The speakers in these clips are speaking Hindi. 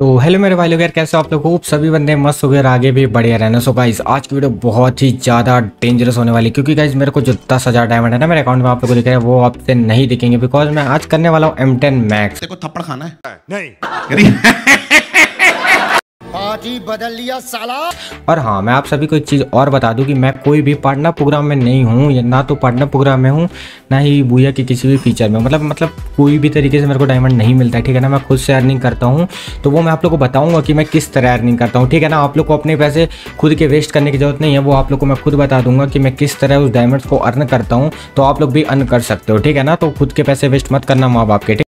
तो हेलो मेरे भाई लोग यार कैसे हो आप लोग? खूब सभी बंदे मस्त हो गए और आगे भी बढ़िया रहना। सो गाइज़ आज की वीडियो बहुत ही ज़्यादा डेंजरस होने वाली क्योंकि गाइज़ मेरे को जो दस हज़ार डायमंड है ना मेरे अकाउंट में आप लोगों को दिख रहा है वो आपसे नहीं दिखेंगे बिकॉज़ मैं आज करने वाला हूँ एम टेन मैक्स को थप्पड़ खाना है। नहीं। पार्टी बदल लिया साला। और हाँ मैं आप सभी को एक चीज़ और बता दूँ कि मैं कोई भी पार्टनर प्रोग्राम में नहीं हूँ ना तो पार्टनर प्रोग्राम में हूँ ना ही बुया के किसी भी फीचर में मतलब मतलब कोई भी तरीके से मेरे को डायमंड नहीं मिलता है ठीक है ना? मैं खुद से अर्निंग करता हूँ तो वो मैं आप लोग को बताऊँगा कि मैं किस तरह अर्निंग करता हूँ ठीक है ना? आप लोग को अपने पैसे खुद के वेस्ट करने की ज़रूरत नहीं है वो आप लोग को मैं खुद बता दूँगा कि मैं किस तरह उस डायमंड को अर्न करता हूँ तो आप लोग भी अर्न कर सकते हो ठीक है ना? तो खुद के पैसे वेस्ट मत करना माँ बाप के ठीक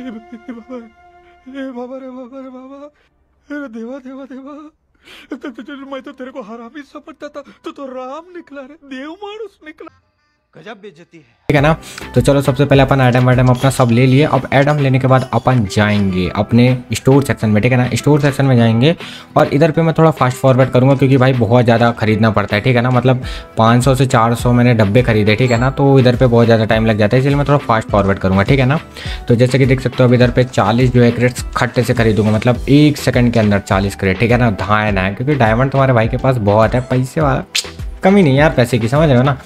हे बाबा, रे बाबा रे बाबा। अरे देवा देवा देवा। तो- तो- तो- मैं तो तेरे को हरामी समझता था। तू तो राम निकला रे, देव मानुस निकला। है। ठीक है ना? तो चलो सबसे पहले अपन आइटम वाइटम अपना सब ले लिए। अब एडम लेने के बाद अपन जाएँगे अपने स्टोर सेक्शन में, ठीक है ना? स्टोर सेक्शन में जाएँगे और इधर पे मैं थोड़ा फास्ट फॉरवर्ड करूँगा क्योंकि भाई बहुत ज़्यादा खरीदना पड़ता है, ठीक है ना? मतलब 500 से 400 मैंने डब्बे खरीदे, ठीक है ना? तो इधर पर बहुत ज़्यादा टाइम लग जाता है, इसलिए मैं थोड़ा फास्ट फॉरवर्ड करूँगा, ठीक है ना? तो जैसे कि देख सकते हो, अब इधर पे चालीस जो है क्रेट्स खट्टे से खरीदूँगा मतलब एक सेकंड के अंदर चालीस क्रेट ठीक है ना? धाए ना क्योंकि डायमंड तुम्हारे भाई के पास बहुत है, पैसे वाला कमी नहीं यार पैसे की, समझ रहे हो ना?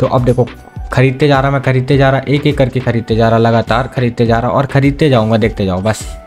तो अब देखो, खरीदते जा रहा, मैं खरीदते जा रहा एक एक करके खरीदते जा रहा, लगातार खरीदते जा रहा और खरीदते जाऊँगा, देखते जाओ, बस।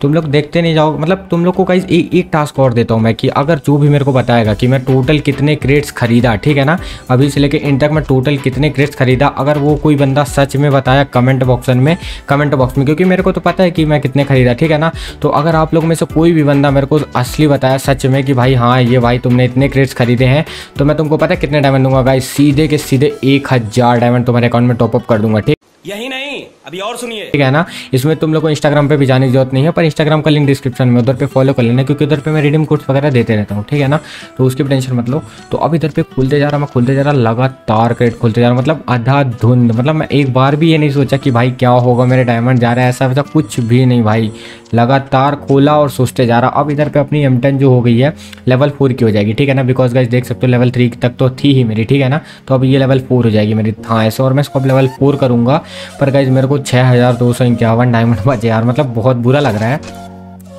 तुम लोग देखते नहीं जाओ मतलब तुम लोग को कहीं एक टास्क और देता हूँ मैं कि अगर जो भी मेरे को बताएगा कि मैं टोटल कितने क्रेट्स खरीदा, ठीक है ना? अभी से लेके इन तक मैं टोटल कितने क्रेट्स खरीदा, अगर वो कोई बंदा सच में बताया कमेंट बॉक्स में कमेंट बॉक्स में, क्योंकि मेरे को तो पता है कि मैं कितने खरीदा, ठीक है ना? तो अगर आप लोग में से कोई भी बंदा मेरे को असली बताया सच में कि भाई हाँ ये भाई तुमने इतने क्रेट्स खरीदे हैं तो मैं तुमको पता है कितने डायमंड दूँगा गाइस सीधे के सीधे एक हज़ार डायमंड तुम्हारे अकाउंट में टॉपअप कर दूँगा, ठीक? यही नहीं। अभी और सुनिए। ठीक है ना? इसमें तुम लोग को इंस्टाग्राम पे भी जाने की ज़रूरत नहीं है, पर इंस्टाग्राम का लिंक डिस्क्रिप्शन में उधर पे फॉलो कर लेना, क्योंकि उधर पे मैं रिडीम कोड्स वगैरह देते रहता हूँ, ठीक है ना? तो उसकी भी टेंशन मत लो। तो अब इधर पे खुलते जा रहा, मैं खुलते जा रहा, लगातार क्रेट खुलते जा रहा मतलब आधा धुंध मतलब मैं एक बार भी ये नहीं सोचा कि भाई क्या होगा, मेरे डायमंड जा रहा है ऐसा वैसा कुछ भी नहीं भाई। लगातार खोला और सोचते जा रहा, अब इधर पे अपनी एम जो हो गई है लेवल फोर की हो जाएगी, ठीक है ना? बिकॉज़ गाइज़ देख सकते हो लेवल थ्री तक तो थी ही मेरी, ठीक है ना? तो अब ये लेवल फोर हो जाएगी मेरी हाँ ऐसे और मैं इसको अब लेवल फोर करूँगा, पर गाइज़ मेरे को छः हज़ार दो सौ इक्यावन डायमंड बचे यार। मतलब बहुत बुरा लग रहा है।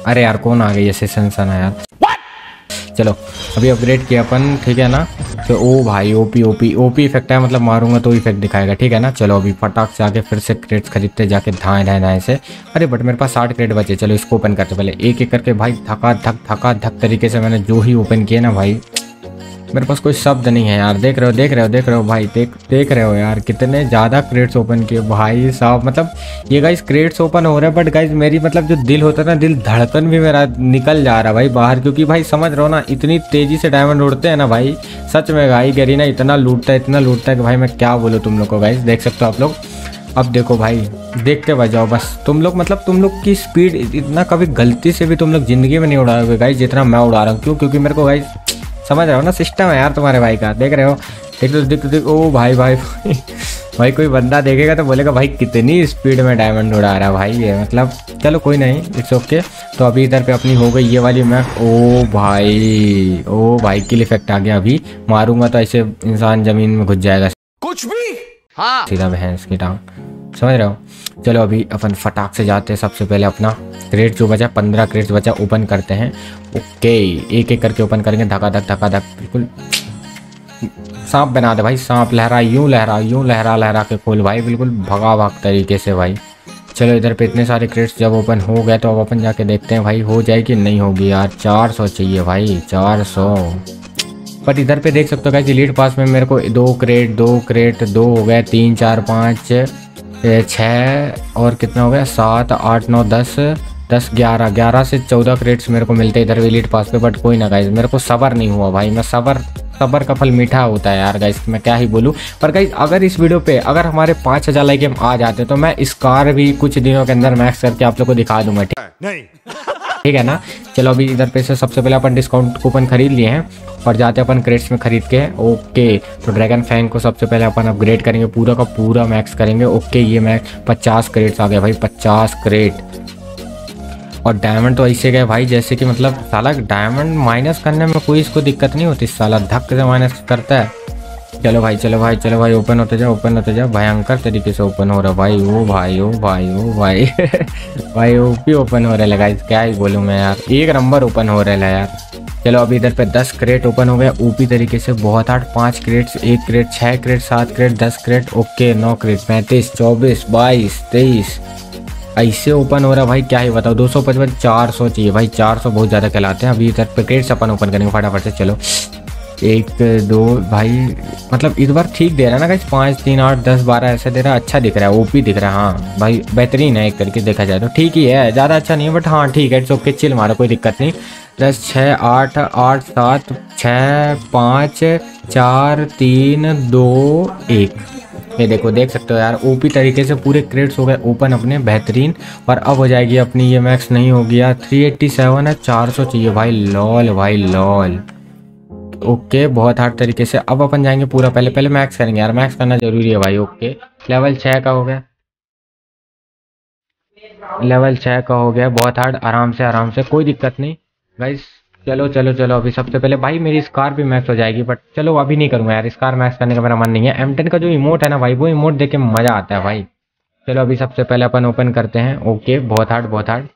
अरे यार कौन आ गई ये सेशन सन है यार चलो अभी अपग्रेड किया अपन ठीक है ना? तो ओ भाई ओपी ओपी ओपी इफ़ेक्ट है मतलब मारूँगा तो इफ़ेक्ट दिखाएगा ठीक है ना? चलो अभी फटाक से आके फिर से क्रेड्स खरीदते जाके धाए धाए धाए से। अरे बट मेरे पास साठ क्रेड बचे। चलो इसको ओपन करते पहले एक एक करके भाई धका धक धका धक तरीके से मैंने जो ही ओपन किया ना भाई। मेरे पास कोई शब्द नहीं है यार। देख रहे हो, देख रहे हो, देख रहे हो भाई, देख देख रहे हो यार। कितने ज़्यादा क्रेड्स ओपन किए भाई साहब। मतलब ये गाइस क्रेड्स ओपन हो रहे हैं बट गाइस मेरी मतलब जो दिल होता है ना, दिल धड़कन भी मेरा निकल जा रहा भाई बाहर। क्योंकि भाई समझ रहे हो ना, इतनी तेज़ी से डायमंड उड़ते हैं ना भाई। सच में भाई, गरीना इतना लूटता है, इतना लूटता है कि भाई मैं क्या बोलूँ तुम लोग को गाइस देख सकते हो आप लोग? अब देखो भाई, देखते बच जाओ बस। तुम लोग मतलब तुम लोग की स्पीड इतना कभी गलती से भी तुम लोग ज़िंदगी में नहीं उड़ा उड़ाओगे गाइज़ जितना मैं उड़ा रहा हूँ। क्यों? क्योंकि मेरे को गाइस समझ रहे हो ना? सिस्टम है यार तुम्हारे भाई का। देख रहे हो? देख तो देख देख। ओ भाई भाई भाई। भाई कोई बंदा देखेगा तो बोलेगा भाई कितनी स्पीड में डायमंड उड़ा रहा है भाई ये। मतलब चलो कोई नहीं इट्स ओके तो अभी इधर पे अपनी हो गई ये वाली मैप ओ भाई ओ भाई किल इफ़ेक्ट आ गया अभी। मारूँगा तो ऐसे इंसान ज़मीन में घुस जाएगा। कुछ भी? हाँ सीधा भैंस की टांग समझ रहे हो? चलो अभी अपन फटाक से जाते हैं सबसे पहले अपना। क्रेट जो बचा, पंद्रह क्रेट बचा ओपन करते हैं। ओके एक एक करके ओपन करेंगे। धका धक धका धक बिल्कुल। सांप बना दे भाई, सांप लहरा, यूँ लहरा यूँ लहरा लहरा के खोल भाई, बिल्कुल भगा भाग तरीके से भाई। चलो इधर पे इतने सारे क्रेट्स जब ओपन हो गए तो अब अपन जाके देखते हैं भाई, हो जाए कि नहीं होगी यार। चार सौ चाहिए भाई, चार सौ। बट इधर पे देख सकते हो कि लीड पास में मेरे को दो क्रेट दो क्रेट दो हो गए, तीन, चार, पाँच। छः और कितना हो गया सात, आठ, नौ, दस दस, ग्यारह। ग्यारह से चौदह क्रेड्स मेरे को मिलते इधर विलीट पास पे बट कोई ना गाइज़ मेरे को सबर नहीं हुआ भाई। मैं सबर सबर का फल मीठा होता है यार गाइज़ मैं क्या ही बोलूँ। पर गाइज़ अगर इस वीडियो पे, अगर हमारे पाँच हज़ार लाइक हम आ जाते तो मैं इस कार भी कुछ दिनों के अंदर मैक्स करके आप लोग को दिखा दूँगा, ठीक? नहीं। ठीक है ना? चलो अभी इधर पे से सबसे पहले अपन डिस्काउंट कूपन खरीद लिए हैं और जाते अपन क्रेट्स में खरीद के। ओके तो ड्रैगन फैंग को सबसे पहले अपन अपग्रेड करेंगे। पूरा का पूरा मैक्स करेंगे। ओके ये मैक्स पचास क्रेट्स आ गए भाई, पचास क्रेट और डायमंड तो ऐसे गए भाई, जैसे कि मतलब साला डायमंड माइनस करने में कोई इसको दिक्कत नहीं होती। साला धक से माइनस करता है। चलो भाई चलो भाई चलो भाई ओपन होते जाओ ओपन होते जाओ। भयंकर तरीके से ओपन हो रहा भाई, ओ भाई ओ भाई ओ भाई। भाई ओपी ओपन हो रहा है। क्या ही बोलूँ मैं यार। एक नंबर ओपन हो रहा है यार। चलो, अभी इधर पे दस क्रेट ओपन हो गया ऊपी तरीके से बहुत हार्ड पाँच क्रेट एक क्रेट छः क्रेट सात क्रेट दस क्रेट ओके नौ क्रेट पैंतीस, चौबीस, बाईस, तेईस। ऐसे ओपन हो रहा भाई, क्या ही बताओ दो सौ पचपन, चार सौ चाहिए। भाई, चार सौ बहुत ज़्यादा कहलाते हैं। अभी इधर पे क्रेट्स अपन ओपन करेंगे फटाफट से। चलो। एक, दो, भाई मतलब इस बार ठीक दे रहा है ना गाइस पाँच, तीन, आठ, दस, बारह ऐसा दे रहा है अच्छा दिख रहा है ओपी दिख रहा है हाँ। भाई, बेहतरीन है एक तरीके देखा जाए तो। ठीक ही है, ज़्यादा अच्छा नहीं है बट हाँ ठीक है इट्स ओके चिल मारो, कोई दिक्कत नहीं। दस, छः, आठ आठ, सात, छः, पाँच, चार, तीन, दो, एक। ये देखो, देख सकते हो यार ओपी तरीके से पूरे क्रेड्स हो गए ओपन अपने, बेहतरीन। और अब हो जाएगी अपनी, ये मैक्स नहीं हो थ्री एट्टी सेवन है, चार सौ चाहिए। भाई लॉल भाई लॉल ओके, बहुत हार्ड तरीके से। अब अपन जाएँगे पूरा, पहले पहले मैक्स करेंगे यार। मैक्स करना ज़रूरी है भाई, ओके। लेवल छः का हो गया। लेवल छः का हो गया, बहुत हार्ड आराम से आराम से, कोई दिक्कत नहीं। गाइस चलो चलो चलो, अभी सबसे पहले भाई, मेरी स्कार भी मैक्स हो जाएगी बट चलो, अभी नहीं करूँगा यार। स्कार मैक्स करने का मेरा मन नहीं है। एम का जो इमोट है ना भाई, वो इमोट देख के मज़ा आता है भाई। चलो, अभी सबसे पहले अपन ओपन करते हैं। ओके, बहुत हार्ड बहुत हार्ड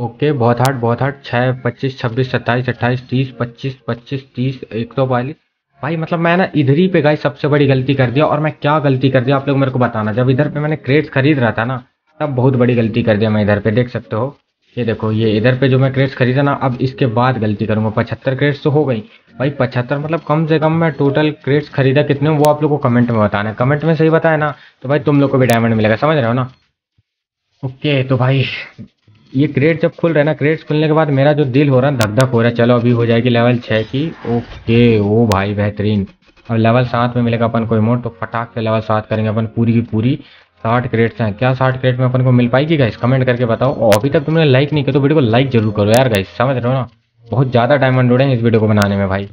ओके, बहुत हार्ड बहुत हार्ड छः पच्चीस, छब्बीस, सत्ताईस, अट्ठाईस, तीस, पच्चीस पच्चीस, तीस, एक सौ बाईस भाई मतलब मैं ना इधर ही पे गाई सबसे बड़ी गलती कर दिया और मैं क्या गलती कर दिया, आप लोग मेरे को बताना। जब इधर पे मैंने क्रेट्स खरीद रहा था ना, तब बहुत बड़ी गलती कर दिया मैं इधर पे, देख सकते हो। ये देखो, ये इधर पे जो मैं क्रेट्स खरीदा ना, अब इसके बाद गलती करूँगा। पचहत्तर क्रेट्स तो हो गई। भाई, पचहत्तर मतलब कम से कम मैं टोटल क्रेट्स खरीदा कितने वो आप लोग को कमेंट में बताना है। कमेंट में सही बताया ना तो भाई, तुम लोग को भी डायमंड मिलेगा, समझ रहे हो ना? ओके तो भाई ये क्रेट जब खुल रहा है ना क्रेट्स खुलने के बाद मेरा जो दिल हो रहा है धक धक हो रहा है, चलो अभी हो जाएगी लेवल छः की। ओके ओ भाई, बेहतरीन। अब लेवल सात में मिलेगा अपन को इमोट तो फटाक से लेवल सात करेंगे अपन पूरी की पूरी। साठ क्रेट्स हैं। क्या साठ क्रेट में अपन को मिल पाएगी गाइस कमेंट करके बताओ। और अभी तक तुमने लाइक नहीं किया तो वीडियो को लाइक ज़रूर करो यार गाइस समझ रहे हो ना? बहुत ज़्यादा डायमंड उड़े हैं इस वीडियो को बनाने में भाई।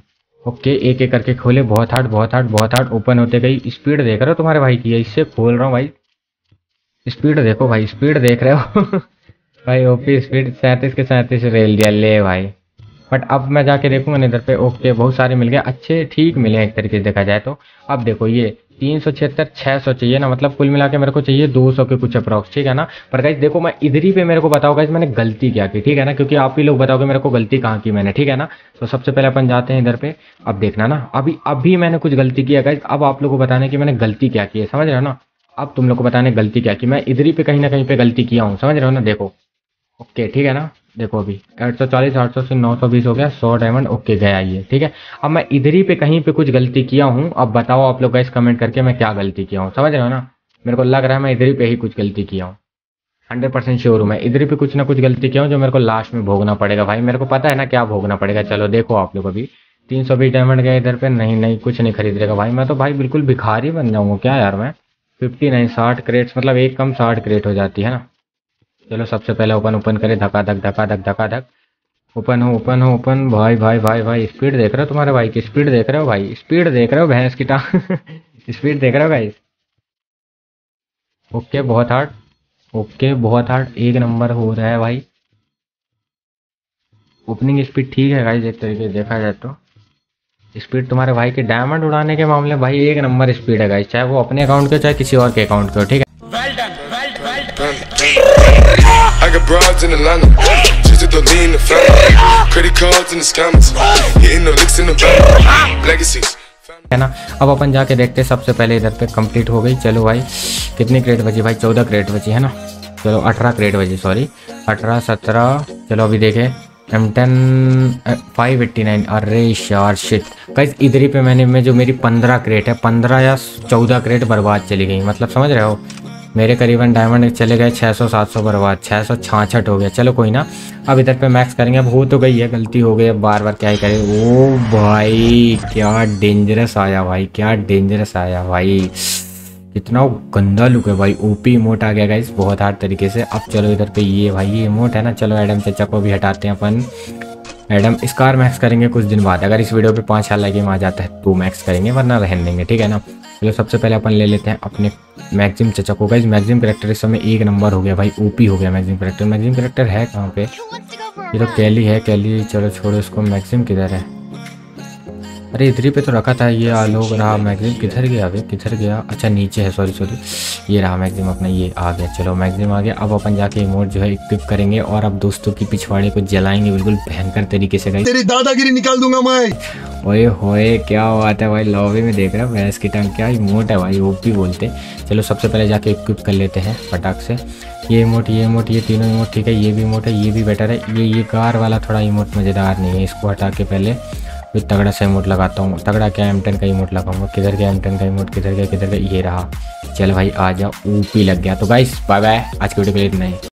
ओके एक एक करके खोले। बहुत हार्ड बहुत हार्ड बहुत हार्ड ओपन होते गई। स्पीड देख रहे हो तुम्हारे भाई की? इससे खोल रहा हूँ भाई। स्पीड देखो भाई स्पीड देख रहे हो। भाई ओपी स्पीड सैंतीस के सैंतीस रेल दिया, ले भाई। बट अब मैं जाके देखूँगा इधर पे ओके बहुत सारे मिल गए, अच्छे, ठीक मिले हैं एक तरीके से देखा जाए तो। अब देखो ये तीन सौ छिहत्तर छः सौ चाहिए ना मतलब कुल मिला के मेरे को चाहिए दो सौ के कुछ अप्रॉक्स ठीक है ना? पर गाइज़ देखो मैं इधर ही पे मेरे को बताओ गाइज़ मैंने गलती क्या की, ठीक है ना? क्योंकि आप ही लोग बताओगे मेरे को गलती कहाँ की मैंने, ठीक है ना? तो सबसे पहले अपन जाते हैं इधर पे, अब देखना ना। अभी अभी मैंने कुछ गलती किया गाइज़ अब आप लोग को बताने की मैंने गलती क्या की है, समझ रहे हो ना? अब तुम लोग को बताने गलती क्या की, मैं इधर ही पे कहीं ना कहीं पे गलती किया हूँ, समझ रहे हो ना? देखो। ओके, ठीक है ना? देखो अभी, आठ सौ चालीस, आठ सौ से नौ सौ बीस हो गया, सौ डायमंड ओके, गया ये, ठीक है? अब मैं इधर ही पे कहीं पे कुछ गलती किया हूँ, अब बताओ आप लोग गाइस कमेंट करके मैं क्या गलती किया हूँ, समझ रहे हो ना? मेरे को लग रहा है मैं इधर ही पे ही कुछ गलती किया हूँ। हंड्रेड परसेंट श्योर हूँ मैं, इधर पे कुछ ना कुछ गलती किया हूँ जो मेरे को लास्ट में भोगना पड़ेगा भाई। मेरे को पता है ना क्या भोगना पड़ेगा, चलो देखो आप लोग अभी। तीन सौ बीस डायमंड गया इधर पे, नहीं नहीं, कुछ नहीं खरीद रहेगा भाई। मैं तो भाई बिल्कुल भिखारी बन जाऊँगा, क्या यार मैं? फिफ्टी नाइन साठ क्रेट्स मतलब एक कम साठ क्रेट हो जाती है ना? चलो सबसे पहले ओपन ओपन करे, धक्का, धक धक्का धक धक्का, धक। ओपन हो ओपन हो, ओपन। भाई भाई भाई भाई, स्पीड देख रहे हो तुम्हारे भाई की? स्पीड देख रहे हो भाई? स्पीड देख रहे हो भैंस की टांग? स्पीड देख रहे हो भाई ओके, बहुत हार्ड ओके, बहुत हार्ड एक नंबर हो रहा है भाई। ओपनिंग स्पीड ठीक है गाइज़ एक तरीके देखा जाए तो। स्पीड तुम्हारे भाई के डायमंड उड़ाने के मामले भाई एक नंबर स्पीड है गाइज़ चाहे वो अपने अकाउंट के चाहे किसी और के अकाउंट के हो, ठीक है? I got broads in Atlanta. Just to the lean the family. Credit cards and the scammers. Hitting the licks in the back. Legacies. है ना अब अपन जाके देखते हैं, सबसे पहले इधर पे कंप्लीट हो गई चलो भाई, कितनी क्रेट बची भाई चौदह क्रेट बची, है ना चलो, अठारह क्रेट बची सॉरी अठारह, सत्रह, चलो अभी देखे M ten five eighty nine अरे यार शिट कई इधर ही पे मैंने, में जो मेरी पंद्रह क्रेट है, पंद्रह या चौदह क्रेट बर्बाद चली गई मतलब समझ रहे हो मेरे करीबन डायमंड चले गए 600 700 बर्बाद छः सौ छाछठ हो गया। चलो कोई ना, अब इधर पे मैक्स करेंगे, अब हो तो गई है, गलती हो गई अब बार बार क्या ही करें। ओ भाई, क्या डेंजरस आया भाई, क्या डेंजरस आया भाई। कितना गंदा लुक है भाई ओपी इमोट आ गया गाइस बहुत हार्ड तरीके से। अब चलो इधर पे ये भाई, ये इमोट है ना, चलो एडम चचा को भी हटाते हैं अपन। एडम स्कार मैक्स करेंगे कुछ दिन बाद, अगर इस वीडियो पे पाँच साल लगे में आ जाता है तो मैक्स करेंगे, वरना रहन देंगे, ठीक है ना। चलो सबसे पहले अपन ले लेते हैं अपने मैगजिम चचा को। गाइज़ मैगजिम करेक्टर इस समय एक नंबर हो गया भाई ओपी हो गया मैगजिम करेक्टर मैगजिम करेक्टर है कहाँ पे? ये तो कैली है कैली चलो छोड़ो इसको मैगजिम किधर है? अरे इधर ही पे तो रखा था ये आलोक रहा मैगजीम किधर गया अभी किधर गया? अच्छा नीचे है सॉरी सॉरी ये रहा मैगजीम अपना ये आ गया। चलो मैगजीम आ गया। अब अपन जाके इमोट जो है इक्विप करेंगे और अब दोस्तों की पिछवाड़े को जलाएँगे बिल्कुल भयंकर तरीके से तेरी दादागिरी निकाल दूँगा मैं। ओए होए क्या बात है भाई लॉबी में देख रहा भैंस की टंग क्या इमोट है भाई वो भी बोलते। चलो सबसे पहले जाके इक्विप कर लेते हैं फटाक से। ये इमोट ये इमोट ये तीनों इमोट ठीक है ये भी इमोट है ये भी बेटर है। ये ये कार वाला थोड़ा इमोट मज़ेदार नहीं है इसको हटा के पहले। फिर तगड़ा सा इमोट लगाता हूँ, तगड़ा क्या एम का इमोट लगाऊँगा, किधर गया एम का इमोट किधर गया किधर गया, ये रहा। चल भाई, आ जाओ ऊपी लग गया। तो भाई बाय बाय आज की वीडियो के लिए इतना ही।